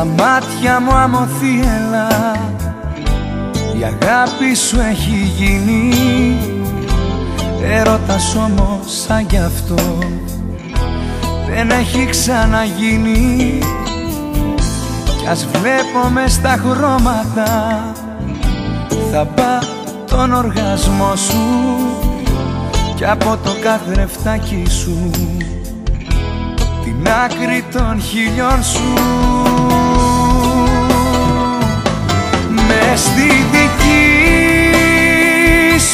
Στα μάτια μου αμοθίελα η αγάπη σου έχει γίνει. Έρωτας όμως σαν κι αυτό. Δεν έχει ξαναγίνει. Κι ας βλέπω μες στα χρώματα. Θα πά τον οργασμό σου. Κι από το καθρεφτάκι σου την άκρη των χιλιών σου. Με στη δική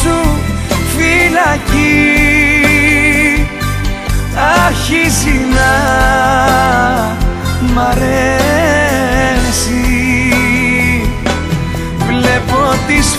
σου φυλακή αρχίζει να μ' αρέσει. Βλέπω τις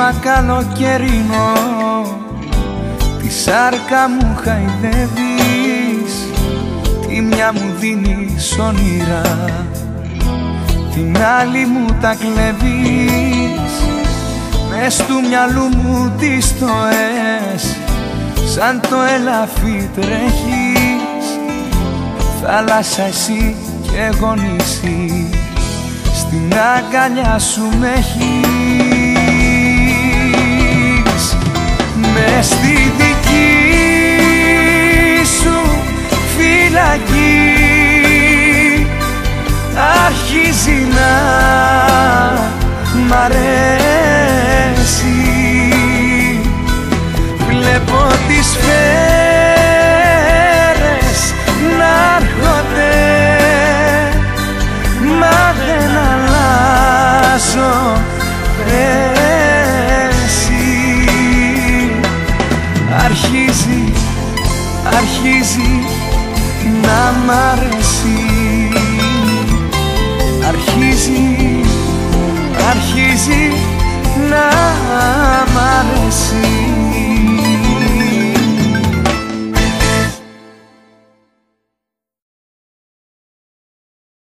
Σαν κύμα καλοκαιρινό Τη σάρκα μου χαϊδεύεις Τη μια μου δίνεις όνειρα Την άλλη μου τα κλέβεις. Μες του μυαλού μου τις στοές Σαν το ελαφί τρέχεις. Θάλασσα εσύ και εγώ νησί Στην αγκαλιά σου με έχεις με στη δική σου φυλακή. Αρχίζει να μ' αρέσει. αρχίζει, αρχίζει να μ' αρέσει.